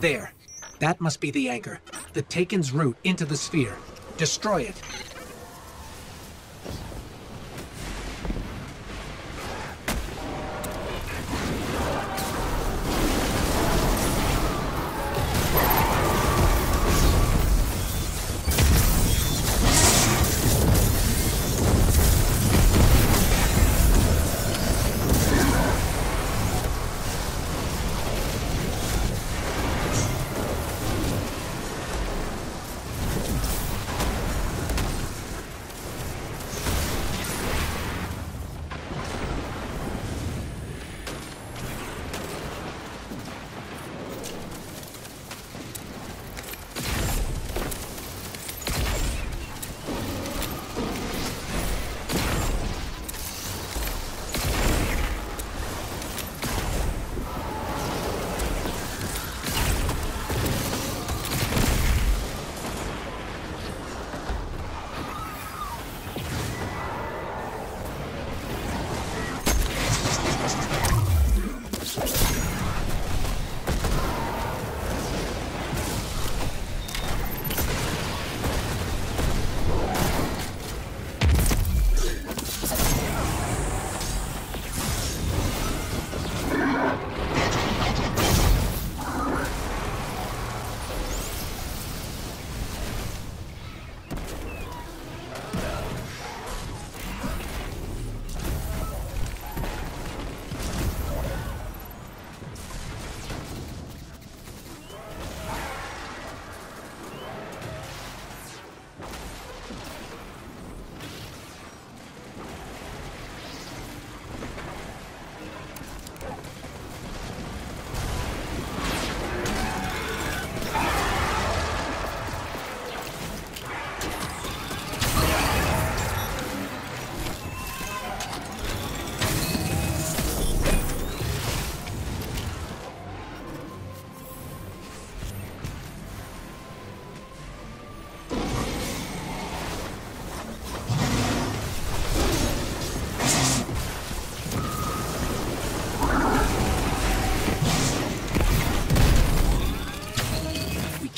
There. That must be the anchor. The Taken's route into the sphere. Destroy it.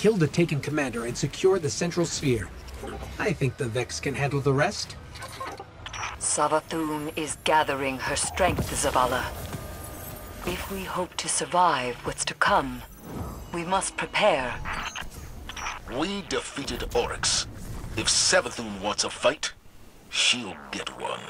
We killed the Taken commander and secure the central sphere. I think the Vex can handle the rest. Savathun is gathering her strength, Zavala. If we hope to survive what's to come, we must prepare. We defeated Oryx. If Savathun wants a fight, she'll get one.